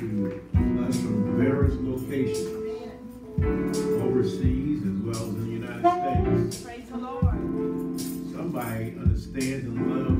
to us from various locations, overseas as well as in the United States. Praise the Lord. Somebody understands and loves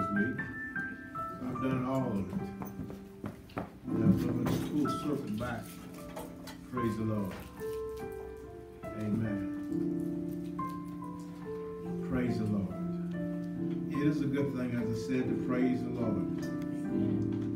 this week. I've done all of it. Now, so let's full circle back. Praise the Lord. Amen. Praise the Lord. It is a good thing, as I said, to praise the Lord.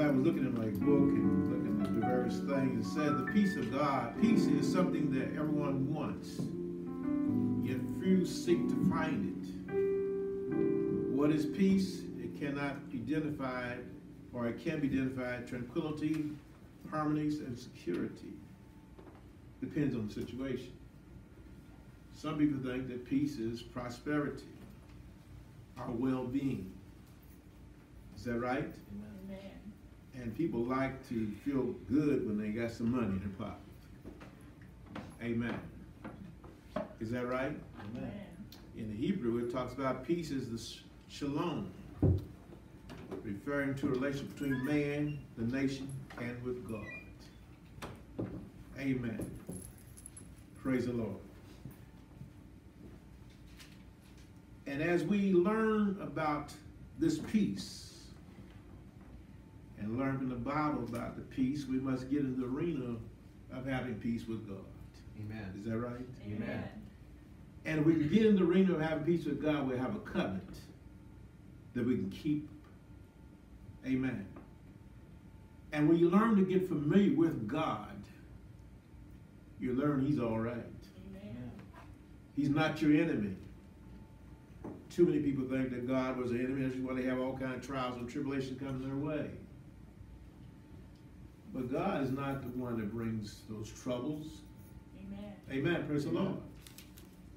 I was looking at my book and looking at the various things, it said the peace of God, peace is something that everyone wants, yet few seek to find it. What is peace? It cannot be identified, or it can be identified tranquility, harmonies, and security. Depends on the situation. Some people think that peace is prosperity, our well being. Is that right? Amen. And people like to feel good when they got some money in their pocket. Amen. Is that right? Amen. In the Hebrew, it talks about peace is the shalom, referring to a relation between man, the nation, and with God. Amen. Praise the Lord. And as we learn about this peace and learn from the Bible about the peace, we must get in the arena of having peace with God. Amen. Is that right? Amen. And if we can get in the arena of having peace with God, we have a covenant that we can keep. Amen. And when you learn to get familiar with God, you learn He's all right. Amen. He's not your enemy. Too many people think that God was an enemy. That's why they have all kinds of trials and tribulations coming their way. But God is not the one that brings those troubles. Amen. Amen. Praise the Lord.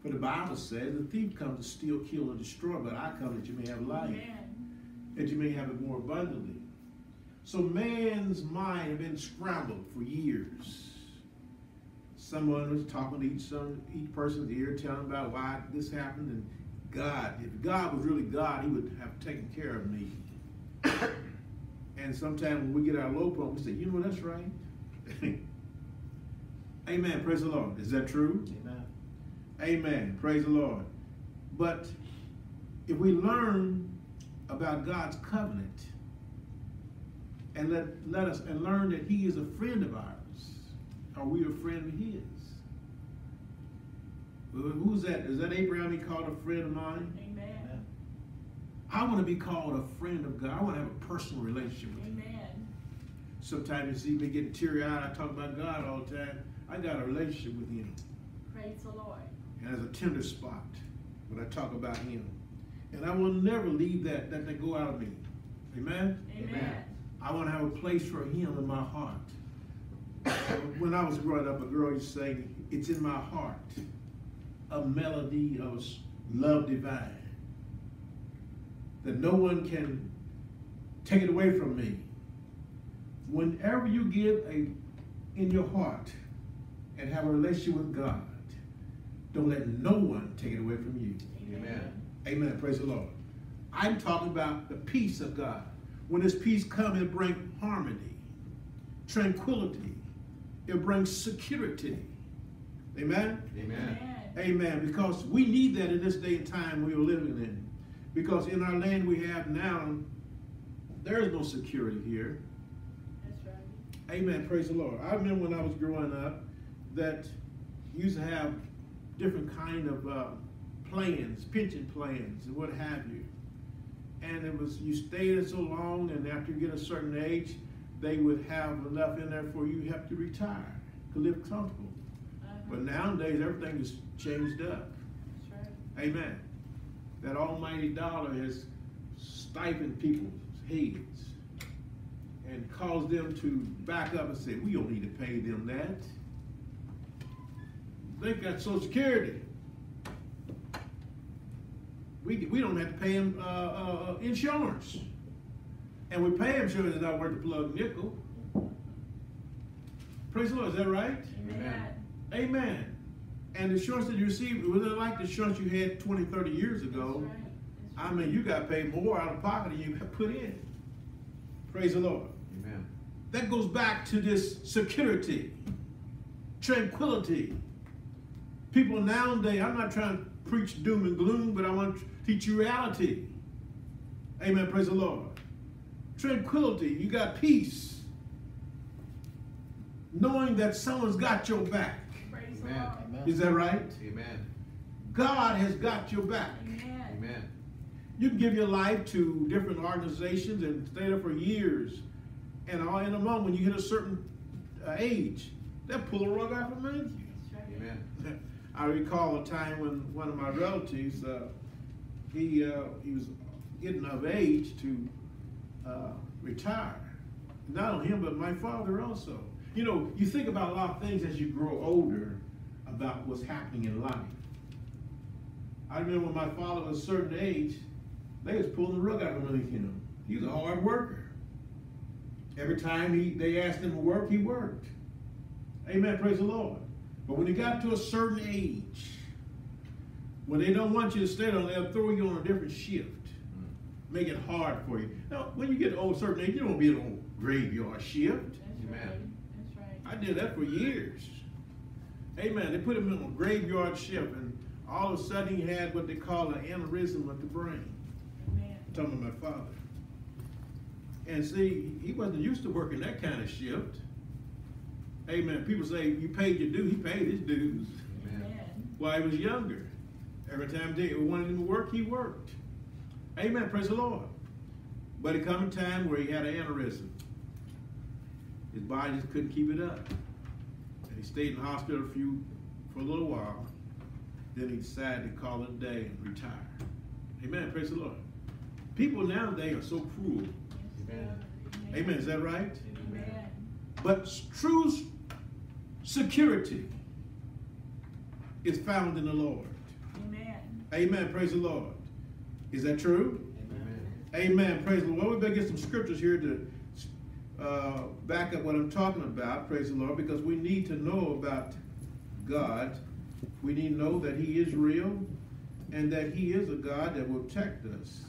For the Bible says the thief comes to steal, kill, and destroy, but I come that you may have life, Amen. that you may have it more abundantly. So man's mind has been scrambled for years. Someone was talking to each some each person's ear, telling about why this happened, and God, if God was really God, He would have taken care of me. And sometimes when we get our low point, we say, you know what, that's right. Amen. Praise the Lord. Is that true? Amen. Amen. Praise the Lord. But if we learn about God's covenant and let, let us and learn that He is a friend of ours, are we a friend of His? Well, Who's that? Is that Abraham he called a friend of mine? Amen. I want to be called a friend of God. I want to have a personal relationship with Him. Amen. Sometimes you see me getting teary eyed. I talk about God all the time. I got a relationship with Him. Praise the Lord. And there's a tender spot when I talk about Him. And I will never leave that, that they go out of me. Amen? Amen. I want to have a place for Him in my heart. when I was growing up, a girl used to say, It's in my heart, a melody of love divine, that no one can take it away from me. Whenever you give a in your heart and have a relationship with God, don't let no one take it away from you. Amen. Amen. Praise the Lord. I'm talking about the peace of God. When this peace comes, it brings harmony, tranquility. It brings security. Amen? Amen. Amen. Because we need that in this day and time we are living in. Because in our land we have now, there is no security here. That's right. Amen. Praise the Lord. I remember when I was growing up that you used to have different kind of uh, plans, pension plans, and what have you. And it was you stayed so long, and after you get a certain age, they would have enough in there for you have to retire to live comfortable. Uh-huh. But nowadays everything is changed up. That's right. Amen. That almighty dollar has stifled people's heads and caused them to back up and say, we don't need to pay them that. They've got Social Security. We, we don't have to pay them uh, uh, insurance. And we pay them sure it's not worth the plug nickel. Praise the Lord, is that right? Amen. Amen. And the insurance that you received, was it like the insurance you had 20, 30 years That's ago? right. That's I mean, you got paid more out of pocket than you put in. Praise the Lord. Amen. That goes back to this security, tranquility. People nowadays, I'm not trying to preach doom and gloom, but I want to teach you reality. Amen. Praise the Lord. Tranquility. You got peace. Knowing that someone's got your back. Praise Amen. Is that right? Amen. God has got your back. Amen. Amen. You can give your life to different organizations and stay there for years. And all in a moment, when you hit a certain uh, age, they'll pull a rug out from under you. Right. Amen. I recall a time when one of my relatives, uh, he uh, he was getting of age to uh, retire. Not only him, but my father also. You know, you think about a lot of things as you grow older about what's happening in life. I remember when my father was a certain age, they was pulling the rug out from underneath him. He was a hard worker. Every time he they asked him to work, he worked. Amen. Praise the Lord. But when he got to a certain age, when they don't want you to stay on, they'll throw you on a different shift. Mm. Make it hard for you. Now, when you get to a certain age, you don't want to be on a graveyard shift. That's Amen. right. That's right. I did that for years. Amen. They put him in a graveyard shift, and all of a sudden he had what they call an aneurysm of the brain. Amen. I'm talking about my father. And see, he wasn't used to working that kind of shift. Amen. People say you paid your due. He paid his dues. Amen. while he was younger. Every time they wanted him to work, he worked. Amen. Praise the Lord. But it come a time where he had an aneurysm. His body just couldn't keep it up. And he stayed in the hospital a few for a little while. Then he decided to call it a day and retire. Amen. Praise the Lord. People nowadays are so cruel. Amen. Amen. Is that right? Amen. But true security is found in the Lord. Amen. Amen. Praise the Lord. Is that true? Amen. Amen. Praise the Lord. Well, we better get some scriptures here to uh, back up what I'm talking about. Praise the Lord. Because we need to know about God. We need to know that He is real and that He is a God that will protect us.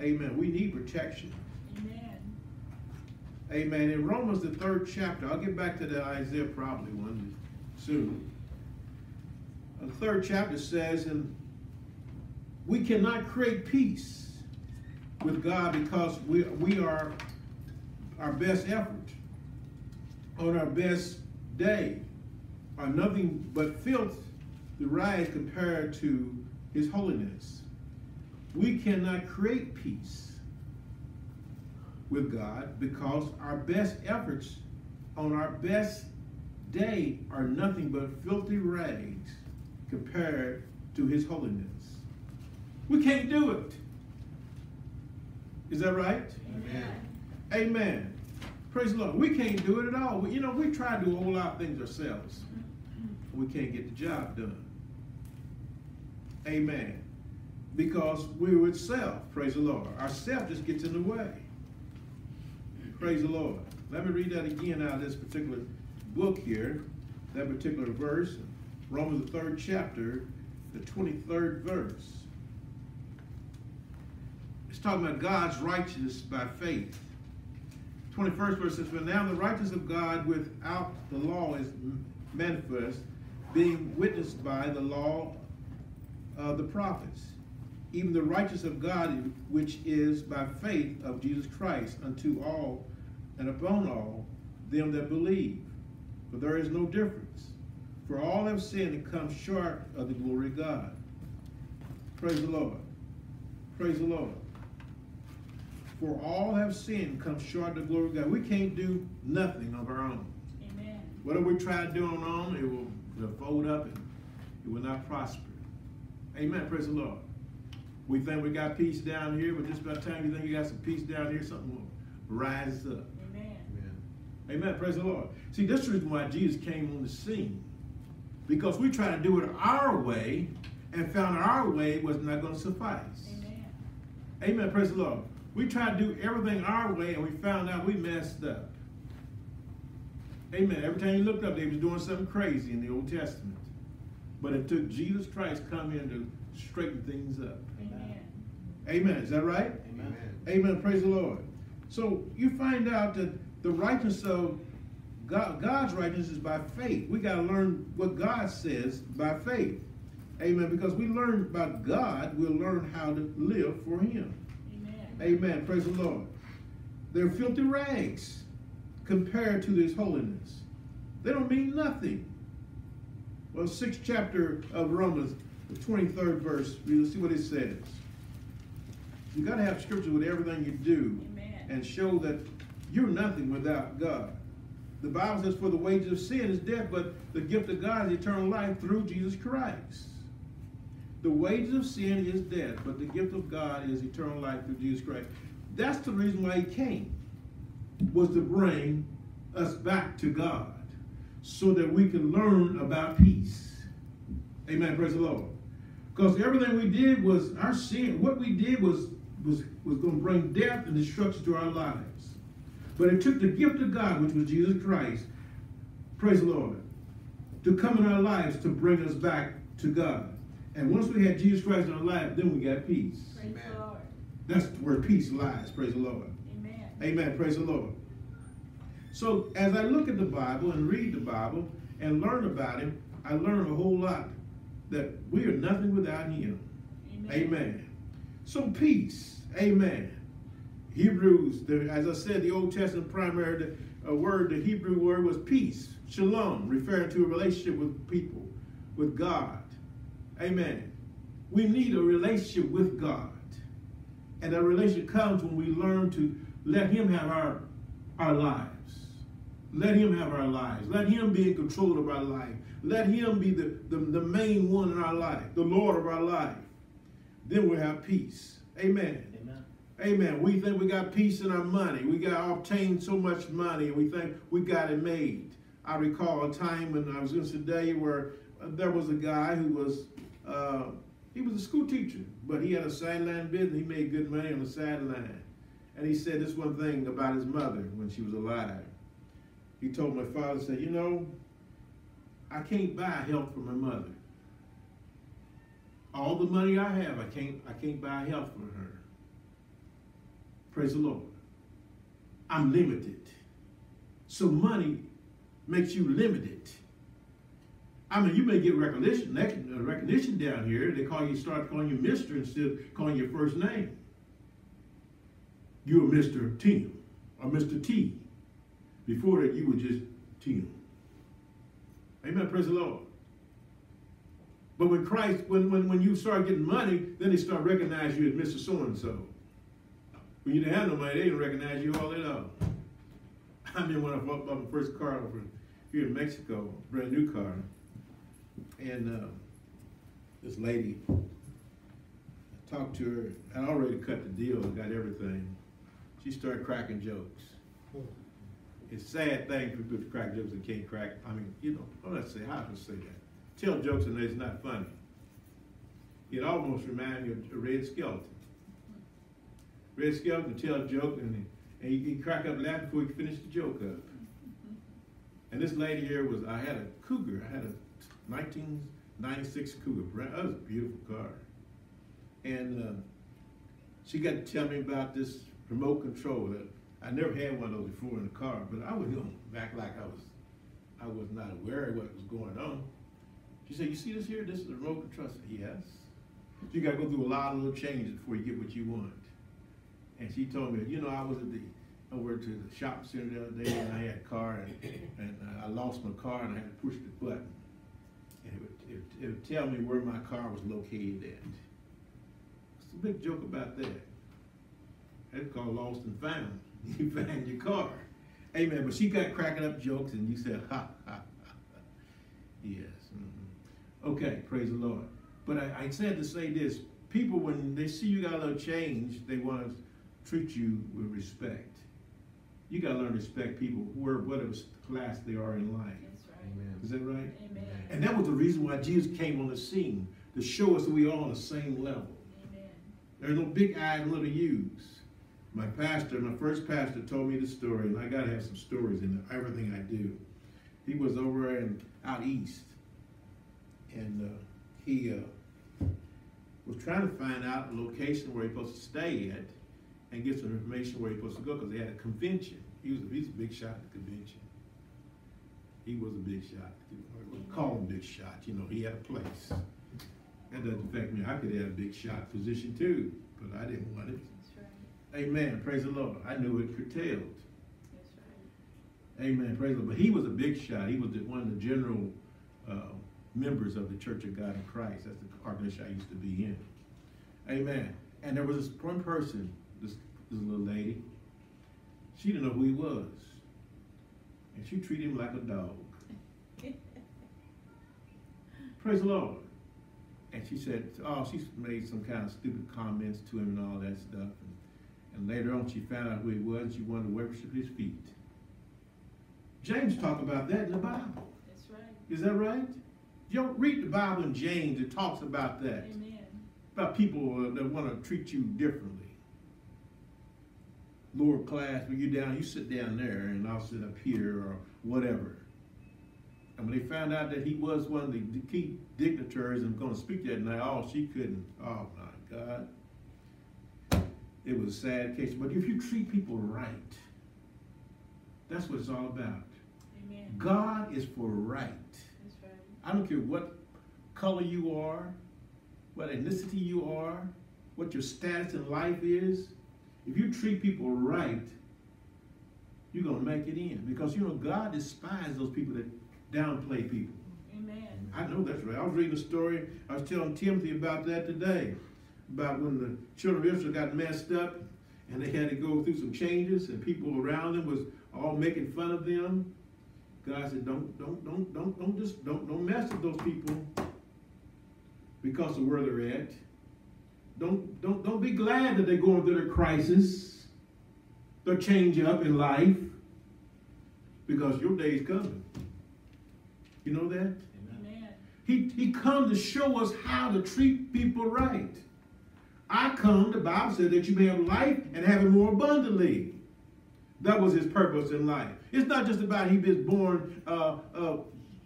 Amen. We need protection. Amen. Amen. In Romans, the third chapter, I'll get back to the Isaiah probably one soon. The third chapter says, and we cannot create peace with God because we, we are our best effort on our best day are nothing but filth to rise compared to his holiness. We cannot create peace with God because our best efforts on our best day are nothing but filthy rags compared to his holiness. We can't do it. Is that right? Amen. Amen. Praise the Lord. We can't do it at all. We, you know, we try to do a whole lot of things ourselves. Mm-hmm. We can't get the job done. Amen. Because we're with self. Praise the Lord. Our self just gets in the way. Praise the Lord. Let me read that again out of this particular book here, that particular verse, Romans the third chapter, the 23rd verse. It's talking about God's righteousness by faith. 21st verse says, But now the righteousness of God without the law is manifest, being witnessed by the law of the prophets, even the righteousness of God, which is by faith of Jesus Christ unto all and upon all them that believe. For there is no difference. For all have sinned and come short of the glory of God. Praise the Lord. Praise the Lord. For all have sinned come short of the glory of God. We can't do nothing of our own. Amen. Whatever we try to do on our own, it will, will fold up and it will not prosper. Amen. Praise the Lord. We think we got peace down here, but just by the time you think you got some peace down here, something will rise up. Amen. Amen. Amen. Praise the Lord. See, that's the reason why Jesus came on the scene. Because we try to do it our way and found our way was not going to suffice. Amen. Amen. Praise the Lord. We tried to do everything our way and we found out we messed up. Amen. Every time you looked up, they was doing something crazy in the Old Testament. But it took Jesus Christ coming to straighten things up. Amen. Amen. Is that right? Amen. Amen. Praise the Lord. So you find out that the righteousness of God, God's righteousness is by faith. We got to learn what God says by faith. Amen. Because we learn about God, we'll learn how to live for Him. Amen. Praise the Lord. They're filthy rags compared to His holiness. They don't mean nothing. Well, sixth chapter of Romans, the 23rd verse, we'll see what it says. You got to have scripture with everything you do Amen. and show that you're nothing without God. The Bible says, For the wages of sin is death, but the gift of God is eternal life through Jesus Christ. The wages of sin is death, but the gift of God is eternal life through Jesus Christ. That's the reason why he came, was to bring us back to God so that we can learn about peace. Amen. Praise the Lord. Because everything we did was our sin. What we did was was was going to bring death and destruction to our lives. But it took the gift of God, which was Jesus Christ, praise the Lord, to come in our lives to bring us back to God. And once we had Jesus Christ in our life, then we got peace. Praise Amen. the Lord. That's where peace lies. Praise the Lord. Amen. Amen. Praise the Lord. So as I look at the Bible and read the Bible and learn about Him, I learn a whole lot that we are nothing without Him. Amen. Amen. So peace. Amen. Hebrews, the, as I said, the Old Testament primary the, uh, word, the Hebrew word was peace, shalom, referring to a relationship with people, with God. Amen. We need a relationship with God. And that relationship comes when we learn to let Him have our, our lives. Let Him have our lives. Let Him be in control of our life. Let Him be the, the, the main one in our life, the Lord of our life. Then we'll have peace. Amen. Amen. Amen. We think we got peace in our money. We got obtained so much money, and we think we got it made. I recall a time when I was in Sudan where uh, there was a guy who was uh, he was a school teacher, but he had a sideline business. He made good money on the sideline, and he said this one thing about his mother when she was alive. He told my father, said, "You know, I can't buy help for my mother. All the money I have, I can't I can't buy help for her." Praise the Lord. I'm limited. So money makes you limited. I mean, you may get recognition, uh, recognition down here. They call you, start calling you Mister instead of calling your first name. You're Mr. Tim or Mr. T. Before that, you were just Tim. Amen. Praise the Lord. But when Christ, when, when, when you start getting money, then they start recognizing you as Mr. So and so. When you didn't have no money, they didn't recognize you all at all. I mean, when I bought my first car over here in Mexico, brand new car, and uh, this lady, I talked to her, I'd already cut the deal and got everything. She started cracking jokes. It's a sad thing for people to crack jokes and can't crack. I mean, you know, oh, let's say, how to say that? Tell jokes and it's not funny. It almost reminds me of a Red Skelton. Red Skelton tell a joke and, and he, he crack up laughing before he finish the joke up. And this lady here was, I had a Cougar. I had a 1996 Cougar. That was a beautiful car. And uh, she got to tell me about this remote control. That I never had one of those before in the car, but I was going back like I was, I was not aware of what was going on. She said, "You see this here? This is the remote control." I said, "Yes." You got to go through a lot of little changes before you get what you want. And she told me, you know, I was at the over to the shopping center the other day and I had a car and, and uh, I lost my car and I had to push the button. It would, tell me where my car was located at. It's a big joke about that. That's called lost and found. You found your car. Amen. But she got cracking up jokes and you said, ha, ha, ha. Yes. Mm-hmm. Okay, praise the Lord. But I, I said to say this people, when they see you got a little change, they want to treat you with respect. You got to learn to respect people, whoever, whatever class they are in life. Amen. Is that right? Amen. And that was the reason why Jesus came on the scene to show us that we are on the same level. Amen. There's no big I and little U's. My pastor, my first pastor, told me the story, and I got to have some stories in everything I do. He was over in out east, and uh, he uh, was trying to find out the location where he's supposed to stay at and get some information where he's supposed to go because they had a convention. He was a, he's a big shot at the convention. He was a big shot. Call him big shot. You know, he had a place. That doesn't affect me. I could have a big shot position too, but I didn't want it. Right. Amen. Praise the Lord. I knew it curtailed. That's right. Amen. Praise the Lord. But he was a big shot. He was the, one of the general uh, members of the Church of God in Christ. That's the organization I used to be in. Amen. And there was this one person, this, this little lady. She didn't know who he was. And she treated him like a dog. Praise the Lord. And she said, oh, she made some kind of stupid comments to him and all that stuff. And, and later on, she found out who he was, and she wanted to worship his feet. James talked about that in the Bible. That's right. Is that right? You don't read the Bible in James, it talks about that. Amen. About people that want to treat you differently. Lower class, when you're down, you sit down there, and I'll sit up here, or whatever. And when they found out that he was one of the key dignitaries and going to speak that night, oh, she couldn't. Oh, my God. It was a sad case. But if you treat people right, that's what it's all about. Amen. God is for right. That's right. I don't care what color you are, what ethnicity you are, what your status in life is. If you treat people right, you're going to make it in. Because, you know, God despises those people that downplay people. Amen. I know that's right. I was reading a story, I was telling Timothy about that today, about when the children of Israel got messed up and they had to go through some changes and people around them was all making fun of them. God said, don't, don't, don't, don't, don't just, don't, don't mess with those people because of where they're at. Don't, don't, don't be glad that they're going through their crisis, their change up in life, because your day's coming. You know that? Amen. He, he come to show us how to treat people right. I come, the Bible said, that you may have life and have it more abundantly. That was his purpose in life. It's not just about he was born uh, uh,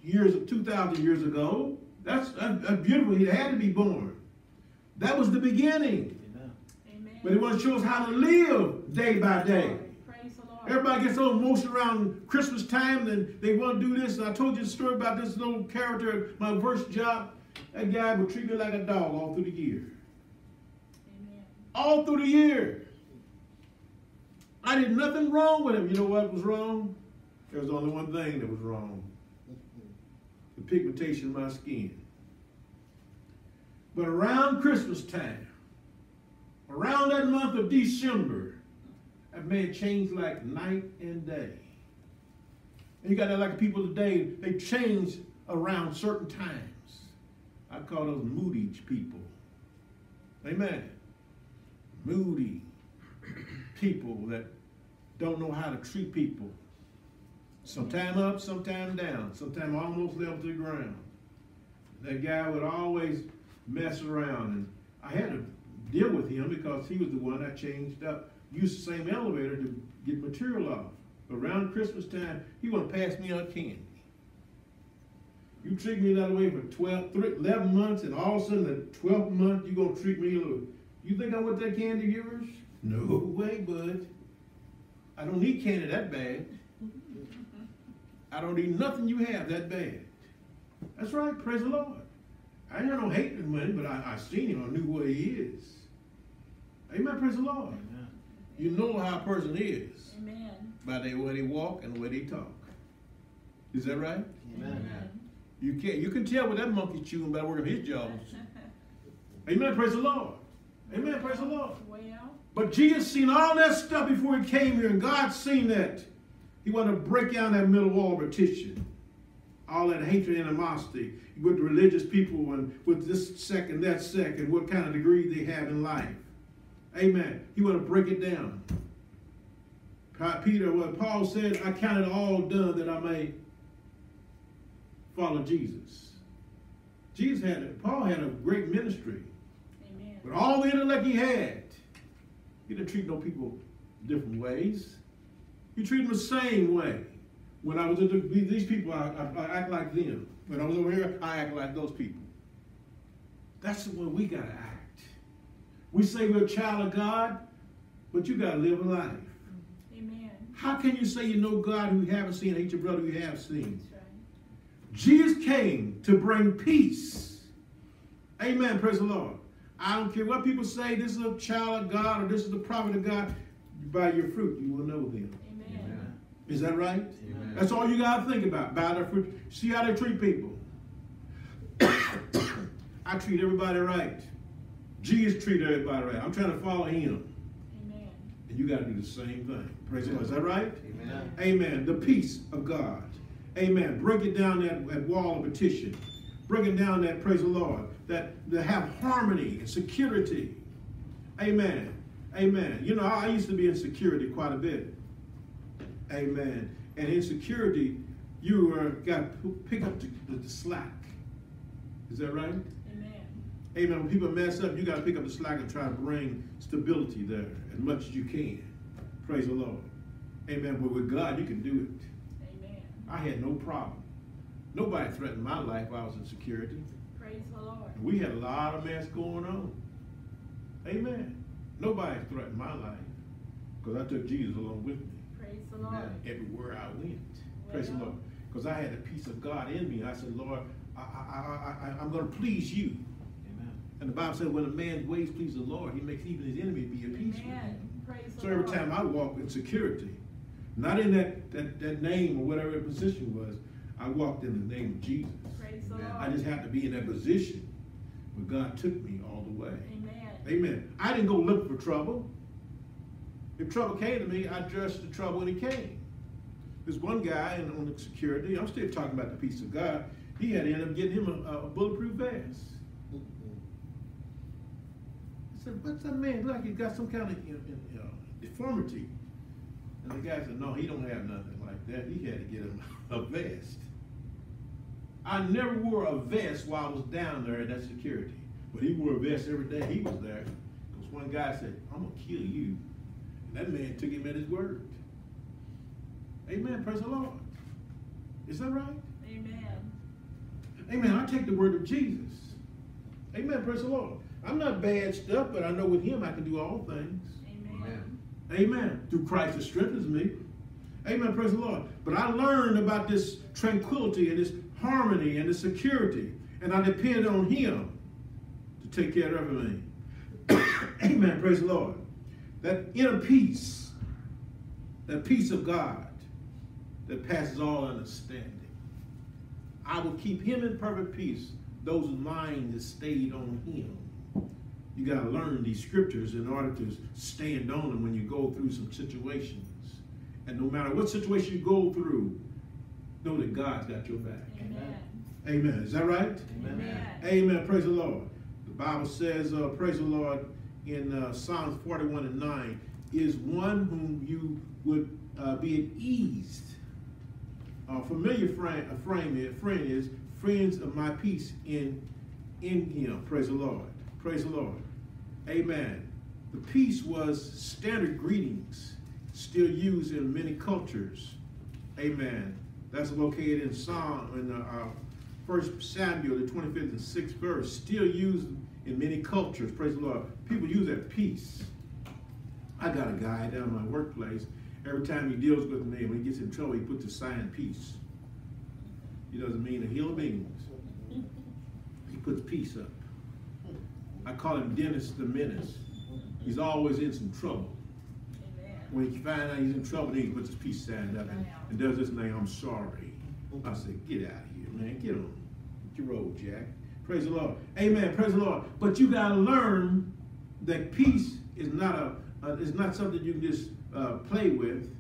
years, 2,000 years ago. That's, that's beautiful. He had to be born. That was the beginning. Amen. But he wants to show us how to live day by day. Praise the Lord. Everybody gets so emotional around Christmas time and they want to do this. And I told you the story about this little character at my first job. That guy would treat me like a dog all through the year. Amen. All through the year. I did nothing wrong with him. You know what was wrong? There was only one thing that was wrong. The pigmentation of my skin. But around Christmas time, around that month of December, That man changed like night and day. And you got that like people today, they change around certain times. I call those moody people. Amen. Moody people that don't know how to treat people. Sometime up, sometime down, sometime almost level to the ground. That guy would always mess around, and I had to deal with him because he was the one I changed up, used the same elevator to get material off. Around Christmas time, he want to pass me out candy. You treat me that way for 12, 11 months, and all of a sudden, the 12th month, you're going to treat me a little. You think I want that candy yours? No way, bud. I don't need candy that bad. I don't need nothing you have that bad. That's right, praise the Lord. I ain't got no hate in him, but I, I seen him, I knew what he is. Amen, praise the Lord. Amen. You know how a person is Amen. by the way they walk and the way they talk. Is that right? Amen. You can't. You can tell what that monkey's chewing by working his jaws. Amen. Praise the Lord. Amen. Praise the Lord. Well, But Jesus seen all that stuff before he came here, and God seen that. He wanted to break down that middle wall of partition. All that hatred and animosity with religious people and with this sect and that sect and what kind of degree they have in life. Amen. He want to break it down. Peter, what Paul said, I count it all done that I may follow Jesus. Jesus had, a- Paul had a great ministry. Amen. But all the intellect he had, he didn't treat no people different ways. He treated them the same way. When I was the, these people, I, I, I act like them. When I was over here, I act like those people. That's the way we gotta act. We say we're a child of God, but you gotta live a life. Amen. How can you say you know God who you haven't seen, hate your brother who you have seen? Right. Jesus came to bring peace. Amen. Praise the Lord. I don't care what people say, this is a child of God or this is the prophet of God. By your fruit, you will know them. Is that right? Amen. That's all you got to think about. By their fruit. See how they treat people. I treat everybody right. Jesus treated everybody right. I'm trying to follow him. Amen. And you got to do the same thing. Praise the Lord. Is that right? Amen. Amen. The peace of God. Amen. Break it down that, that wall of petition. Break it down that, praise the Lord, that, that have harmony and security. Amen. Amen. You know, I used to be in security quite a bit. Amen. And in security, you uh, got to pick up the, the, the slack. Is that right? Amen. Amen. When people mess up, you got to pick up the slack and try to bring stability there as much as you can. Praise the Lord. Amen. But with God, you can do it. Amen. I had no problem. Nobody threatened my life while I was in security. Praise the Lord. And we had a lot of mess going on. Amen. Nobody threatened my life because I took Jesus along with me Praise the Lord. Amen. everywhere I went. Praise the Lord. Because I had the peace of God in me. I said, Lord, I, I, I, I, I'm going to please you. Amen. And the Bible said, when a man's ways please the Lord, he makes even his enemy be at peace with him. Amen. Praise the So Lord. every time I walk in security, not in that, that, that name or whatever the position was, I walked in the name of Jesus. Praise the Lord. I just happened to be in that position, but God took me all the way. Amen. Amen. I didn't go look for trouble. If trouble came to me, I addressed the trouble when it came. There's one guy in, on the security, I'm still talking about the peace of God. He had to end up getting him a, a bulletproof vest. Mm-hmm. I said, what's that man like? He's got some kind of you know, deformity. And the guy said, no, he don't have nothing like that. He had to get him a vest. I never wore a vest while I was down there at that security. But he wore a vest every day he was there. Because one guy said, I'm going to kill you. That man took him at his word. Amen. Praise the Lord. Is that right? Amen. Amen. I take the word of Jesus. Amen. Praise the Lord. I'm not bad stuff, but I know with him I can do all things. Amen. Amen. Through Christ that strengthens me. Amen. Praise the Lord. But I learned about this tranquility and this harmony and this security. And I depend on him to take care of everything. Amen. Praise the Lord. That inner peace, that peace of God that passes all understanding. I will keep him in perfect peace, those whose mind is stayed on him. You You got to learn these scriptures in order to stand on them when you go through some situations. And no matter what situation you go through, know that God's got your back. Amen. Amen. Is that right? Amen. Amen. Praise the Lord. The Bible says, uh, praise the Lord, in uh, Psalms 41 and 9, is one whom you would uh, be at ease. A familiar frame, a frame, a friend is friends of my peace in in him. Praise the Lord. Praise the Lord. Amen. The peace was standard greetings, still used in many cultures. Amen. That's located in Psalm in uh, uh, First Samuel, the 25th and 6th verse, still used in many cultures. Praise the Lord. People use that peace. I got a guy down my workplace. Every time he deals with me, when he gets in trouble, he puts a sign peace. He doesn't mean a hill of beans. He puts peace up. I call him Dennis the Menace. He's always in some trouble. When he finds out he's in trouble, then he puts his peace sign up and, and does this thing, I'm sorry. I said, get out of here, man. Get on. Get your road, Jack. Praise the Lord. Amen. Praise the Lord. But you gotta learn that peace is not a, uh, is not something you can just uh, play with.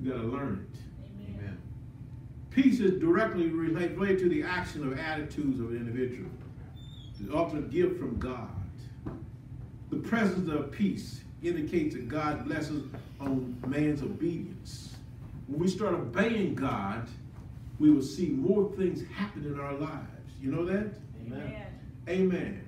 You gotta learn it. Amen. Amen. Peace is directly related to the action or attitudes of an individual. The ultimate gift from God. The presence of peace indicates that God blesses on man's obedience. When we start obeying God, we will see more things happen in our lives. You know that? Amen. Amen.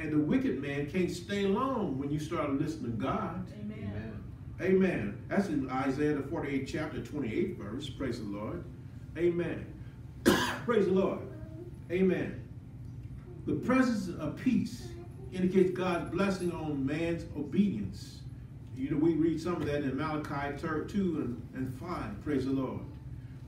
And the wicked man can't stay long when you start listening to God. Amen. Amen. Amen. That's in Isaiah the 48th chapter, 28 verse. Praise the Lord. Amen. Praise the Lord. Amen. The presence of peace indicates God's blessing on man's obedience. You know, we read some of that in Malachi 2 and, and 5. Praise the Lord.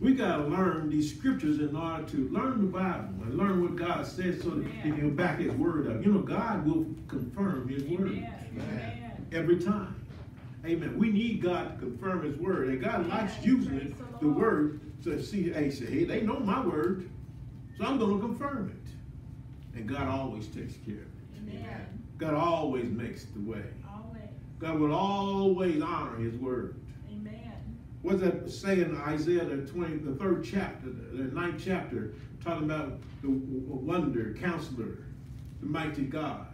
We got to learn these scriptures in order to learn the Bible and learn what God says so that he can back his word up. You know, God will confirm his word Amen. Amen. every time. Amen. We need God to confirm His word, and God likes using it, the word to see. Hey, say, hey, they know my word, so I'm going to confirm it. And God always takes care of it. Amen. God always makes the way. Always. God will always honor His word. Amen. What's that say in Isaiah the twenty, the third chapter, the ninth chapter, talking about the wonder, counselor, the mighty God,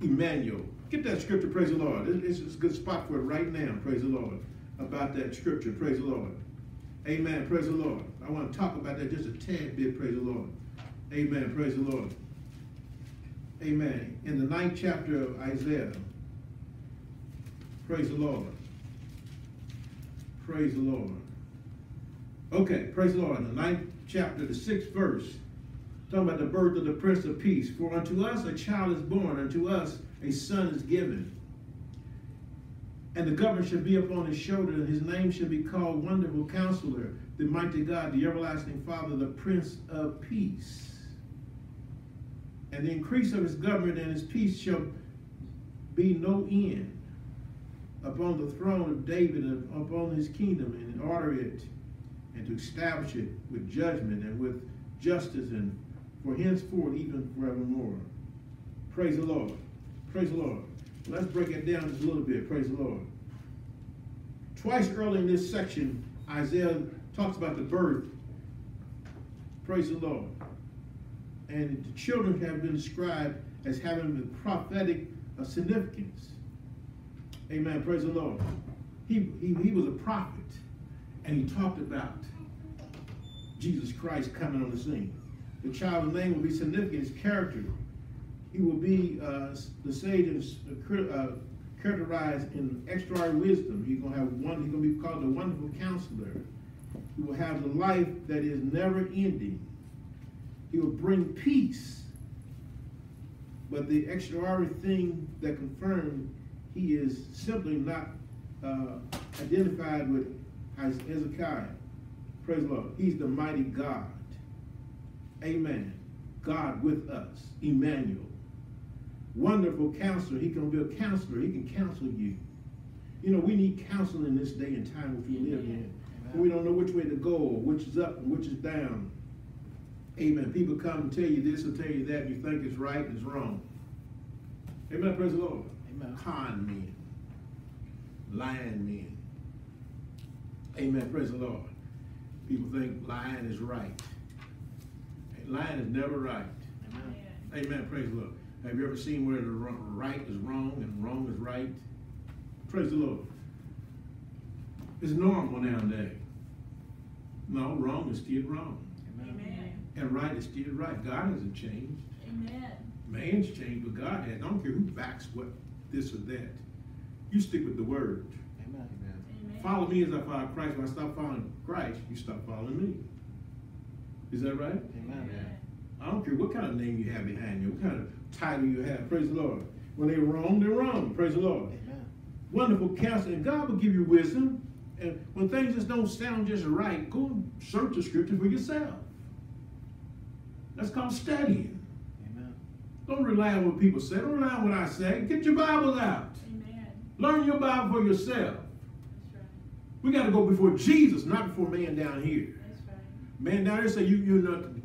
Emmanuel. Get that scripture, praise the Lord. It's a good spot for it right now, praise the Lord. About that scripture, praise the Lord. Amen, praise the Lord. I want to talk about that just a tad bit, praise the Lord. Amen, praise the Lord. Amen. In the ninth chapter of Isaiah, praise the Lord. Praise the Lord. Okay, praise the Lord. In the ninth chapter, the sixth verse, talking about the birth of the Prince of Peace. For unto us a child is born, unto us a son is given. And the government shall be upon his shoulder, and his name shall be called Wonderful Counselor, the Mighty God, the Everlasting Father, the Prince of Peace. And the increase of his government and his peace shall be no end upon the throne of David and upon his kingdom, and order it and to establish it with judgment and with justice and for henceforth even forevermore. Praise the Lord. Praise the Lord. Let's break it down just a little bit. Praise the Lord. Twice early in this section, Isaiah talks about the birth. Praise the Lord. And the children have been described as having the prophetic significance. Amen. Praise the Lord. He, he, he was a prophet, and he talked about Jesus Christ coming on the scene. The child's name will be significant, his character. He will be uh, the sage and uh, characterized in extraordinary wisdom. He's gonna have one. He's gonna be called the wonderful counselor. He will have the life that is never ending. He will bring peace. But the extraordinary thing that confirmed he is simply not uh, identified with Hezekiah. Praise the Lord. He's the mighty God. Amen. God with us. Emmanuel. Wonderful counselor. He can be a counselor. He can counsel you. You know, we need counseling in this day and time which we live in. We don't know which way to go, which is up and which is down. Amen. People come and tell you this and tell you that, and you think it's right and it's wrong. Amen. Praise the Lord. Amen. Con men. Lying men. Amen. Praise the Lord. People think lying is right. Lying is never right. Amen. Amen. Praise the Lord. Have you ever seen where the right is wrong and wrong is right? Praise the Lord. It's normal nowadays. No, wrong is still wrong. Amen. Amen. And right is still right. God hasn't changed. Amen. Man's changed, but God has. I don't care who backs what this or that. You stick with the word. Amen. Amen. Follow me as I follow Christ. When I stop following Christ, you stop following me. Is that right? Amen. I don't care what kind of name you have behind you, what kind of title you have. Praise the Lord. When they're wrong, they're wrong. Praise the Lord. Amen. Wonderful counsel. And God will give you wisdom. And when things just don't sound just right, go search the scripture for yourself. That's called studying. Don't rely on what people say. Don't rely on what I say. Get your Bibles out. Amen. Learn your Bible for yourself. Right. We got to go before Jesus, not before man down here. That's right. Man down here say you you're nothing.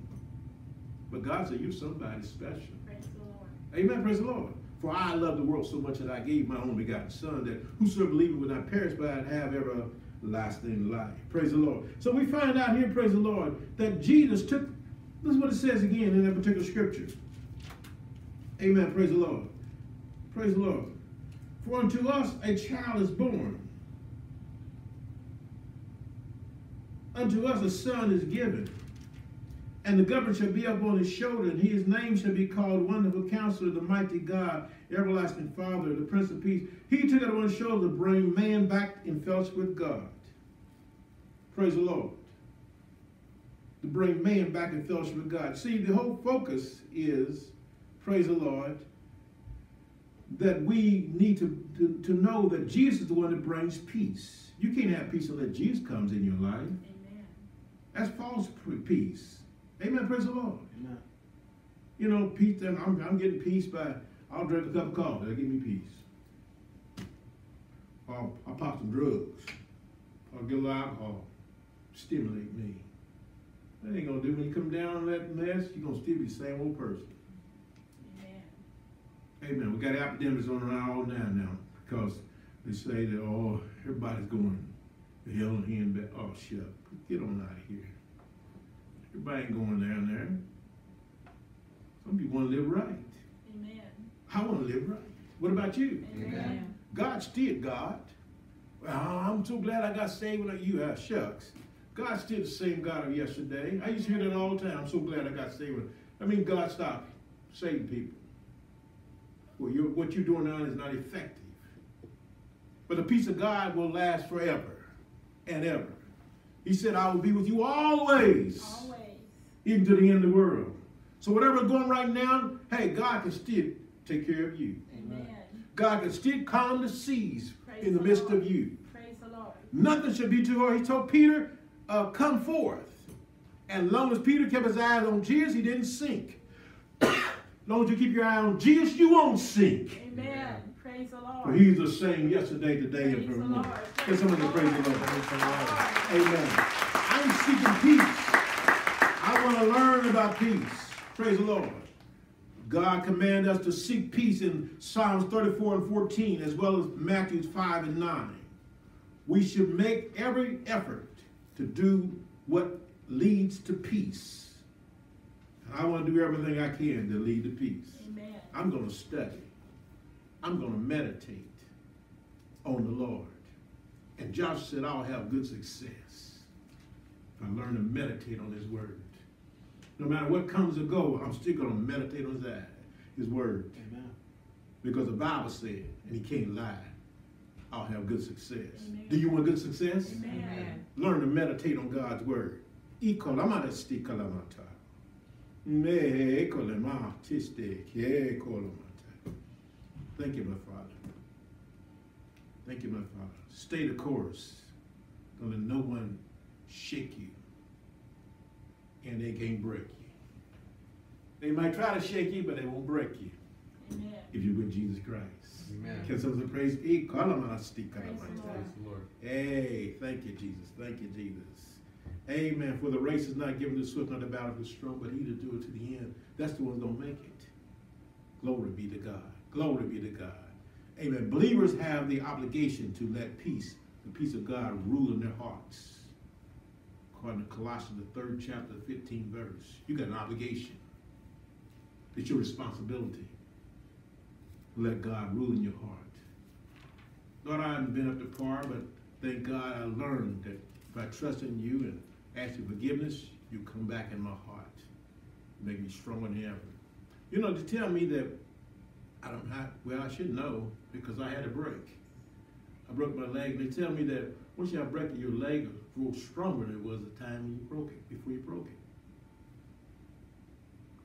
But God said you're somebody special. Praise the Lord. Amen. Praise the Lord. For I love the world so much that I gave my only begotten Son, that whosoever believeth would not perish, but I'd have everlasting life. Praise the Lord. So we find out here, praise the Lord, that Jesus took. This is what it says again in that particular scripture. Amen. Praise the Lord. Praise the Lord. For unto us a child is born. Unto us a son is given. And the government shall be up on his shoulder, and his name shall be called Wonderful Counselor, the Mighty God, Everlasting Father, the Prince of Peace. He took it on his shoulder to bring man back in fellowship with God. Praise the Lord. To bring man back in fellowship with God. See, the whole focus is, praise the Lord, that we need to, to, to know that Jesus is the one that brings peace. You can't have peace unless Jesus comes in your life. Amen. That's false peace. Amen. Praise the Lord. Amen. You know, peace. I'm, I'm getting peace by I'll drink a cup of coffee. That'll give me peace. I'll, I'll pop some drugs. I'll get a little alcohol. Stimulate me. That ain't gonna do. When you come down that mess, you're gonna still be the same old person. Amen. We got epidemics on our now now because they say that oh everybody's going to hell and here and back. Oh shut up. Get on out of here. Everybody ain't going down there. Some people want to live right. Amen. I want to live right. What about you? Amen. God's still God. Well, I'm so glad I got saved when I, you have shucks. God's still the same God of yesterday. I used to hear that all the time. I'm so glad I got saved. I mean, God stopped saving people. Well, you're, what you're doing now is not effective. But the peace of God will last forever and ever. He said, I will be with you always, Always. even to the end of the world. So whatever's going right now, hey, God can still take care of you. Amen. God can still calm the seas Praise in the the midst Lord. of you. Praise the Lord. Nothing should be too hard. He told Peter, uh, come forth. And as long as Peter kept his eyes on Jesus, he didn't sink. Long as you keep your eye on Jesus, you won't sink. Amen. Praise the Lord. For he's the same yesterday, today, and Praise the forevermore. Lord. Can somebody praise the Lord? Praise the Lord. Amen. I'm seeking peace. I want to learn about peace. Praise the Lord. God commanded us to seek peace in Psalms 34 and 14, as well as Matthew 5 and 9. We should make every effort to do what leads to peace. And I want to do everything I can to lead to peace. Amen. I'm going to study. I'm going to meditate on the Lord. And Joshua said, I'll have good success if I learn to meditate on his word. No matter what comes or go, I'm still going to meditate on his, his word. Amen. Because the Bible said, and he can't lie, I'll have good success. Amen. Do you want good success? Amen. Learn to meditate on God's word. I'm going Ikolamata stikalamata. Me kolema tiste ke kolamata. Thank you, my Father. Thank you, my Father. Stay the course. Don't let no one shake you. And they can't break you. They might try to shake you, but they won't break you Amen. if you're with Jesus Christ. Amen. Can someone praise? Ikolamata Praise the stikalamata. Lord. Praise the Lord. Hey, thank you, Jesus. Thank you, Jesus. Amen. For the race is not given to swift, nor the battle to strong, but he to do it to the end. That's the one's gonna make it. Glory be to God. Glory be to God. Amen. Believers have the obligation to let peace, the peace of God, rule in their hearts. According to Colossians, the third chapter, 15 verse. You got an obligation. It's your responsibility. Let God rule in your heart. Lord, I haven't been up to par, but thank God I learned that by trusting you and ask you forgiveness, you come back in my heart. Make me stronger than ever. You know, to tell me that I don't have, well, I should know because I had a break. I broke my leg. They tell me that once you have a break, your leg grows stronger than it was the time you broke it, before you broke it.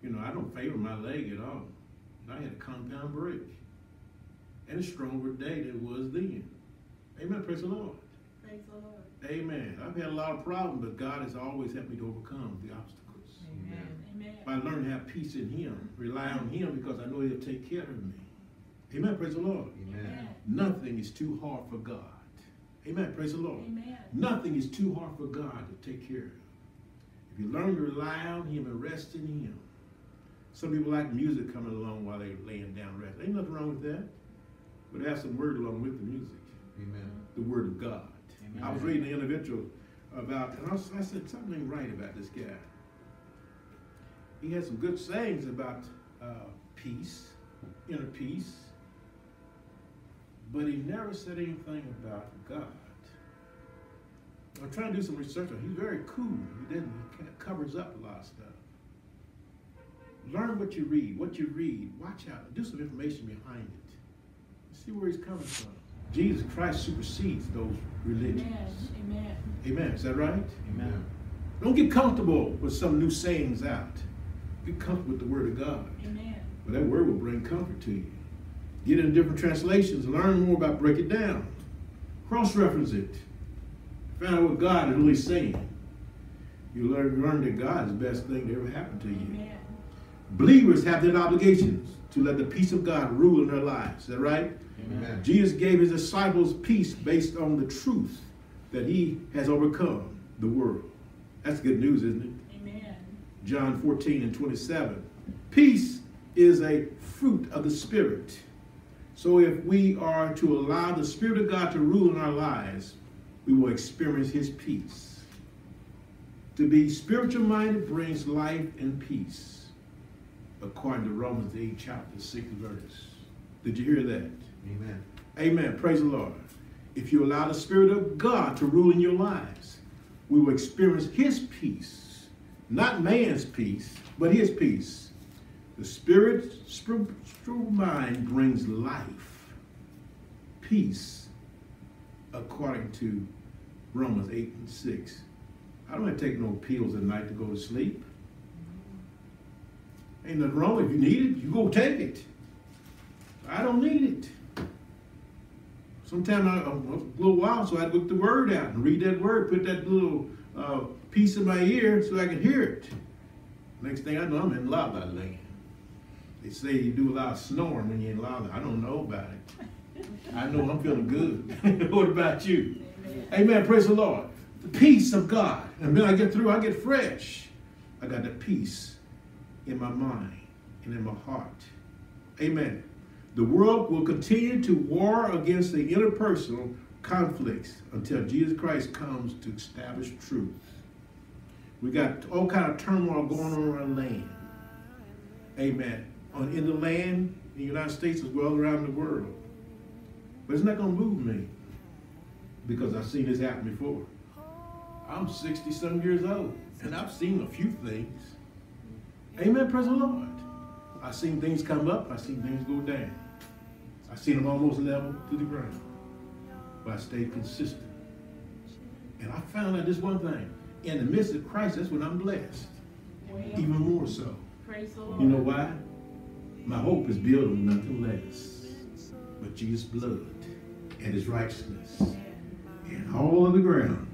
You know, I don't favor my leg at all. I had a compound break. And it's stronger today than it was then. Amen. Praise the Lord. Praise the Lord. Amen. I've had a lot of problems, but God has always helped me to overcome the obstacles. Amen. I learn to have peace in Him, rely on Him because I know He'll take care of me. Amen. Praise the Lord. Amen. Nothing is too hard for God. Amen. Praise the Lord. Amen. Nothing is too hard for God to take care of. If you learn to rely on Him and rest in Him. Some people like music coming along while they're laying down rest. Ain't nothing wrong with that. But have some word along with the music. Amen. The Word of God. I was reading an individual about, and I, was, I said something right about this guy. He had some good sayings about uh, peace, inner peace, but he never said anything about God. I'm trying to do some research on. Him. He's very cool. He doesn't. He kind of covers up a lot of stuff. Learn what you read. What you read. Watch out. Do some information behind it. See where he's coming from. Jesus Christ supersedes those religions. Amen. Amen. Amen. Is that right? Amen. Don't get comfortable with some new sayings out. Get comfortable with the Word of God. Amen. But that Word will bring comfort to you. Get in different translations. Learn more about. Break it down. Cross-reference it. Find out what God is really saying. You learn, learn that God is the best thing that ever happened to you. Amen. Believers have that obligations to let the peace of God rule in their lives. Is that right? Amen. Jesus gave his disciples peace based on the truth that he has overcome the world. That's good news, isn't it? Amen. John 14 and 27. Peace is a fruit of the Spirit. So if we are to allow the Spirit of God to rule in our lives, we will experience his peace. To be spiritual minded brings life and peace, according to Romans 8, chapter 6 verse. Did you hear that? Amen. Amen. Praise the Lord. If you allow the Spirit of God to rule in your lives, we will experience His peace. Not man's peace, but His peace. The Spirit, spiritual mind brings life, peace, according to Romans 8 and 6. I don't have to take no pills at night to go to sleep. Ain't nothing wrong. If you need it, you go take it. I don't need it. Sometimes I, a little while, so I look the word out and read that word, put that little uh, piece in my ear so I can hear it. Next thing I know, I'm in la la land. They say you do a lot of snoring when you're in la la. I don't know about it. I know I'm feeling good. what about you? Amen. Amen. Praise the Lord. The peace of God. And then I get through, I get fresh. I got the peace in my mind and in my heart. Amen. The world will continue to war against the interpersonal conflicts until Jesus Christ comes to establish truth. We got all kind of turmoil going on around land. Amen. On in the land, in the United States as well around the world. But it's not gonna move me because I've seen this happen before. I'm 60 some years old, and I've seen a few things. Amen, praise the Lord. I've seen things come up, I've seen things go down. I've seen them almost level to the ground. But I stayed consistent. And I found out this one thing. In the midst of Christ, that's when I'm blessed. Well, Even more so. praise the Lord. You know why? My hope is built on nothing less but Jesus' blood and his righteousness. And all of the ground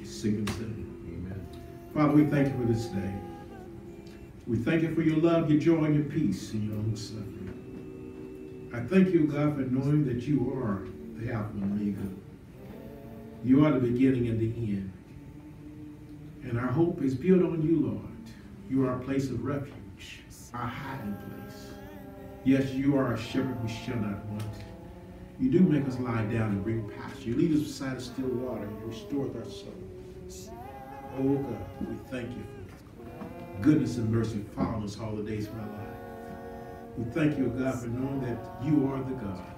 is sinking sand. Amen. Father, we thank you for this day. We thank you for your love, your joy, and your peace in your long suffering. I thank you, God, for knowing that you are the Alpha and Omega. You are the beginning and the end. And our hope is built on you, Lord. You are our place of refuge, our hiding place. Yes, you are a shepherd, we shall not want. You do make us lie down and bring pasture. You lead us beside the still water and restore our souls. Oh God, we thank you for goodness and mercy following us all the days of our life. We thank you, God, for knowing that you are the God.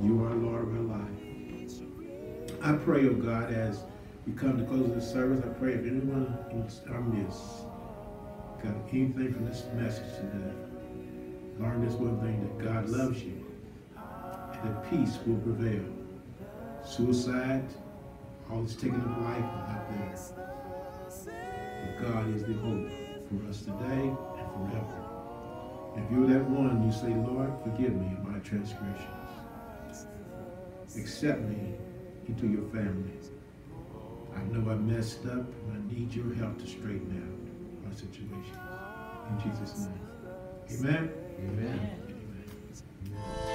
You are Lord of our life. I pray, oh God, as we come to close the service, I pray if anyone in our midst got anything from this message today, learn this one thing that God loves you and that peace will prevail. Suicide, all this taking of life out there. But God is the hope for us today and forever. If you're that one, you say, Lord, forgive me of my transgressions. Accept me into your family. I know I messed up and I need your help to straighten out my situation. In Jesus' name. Amen. Amen. Amen.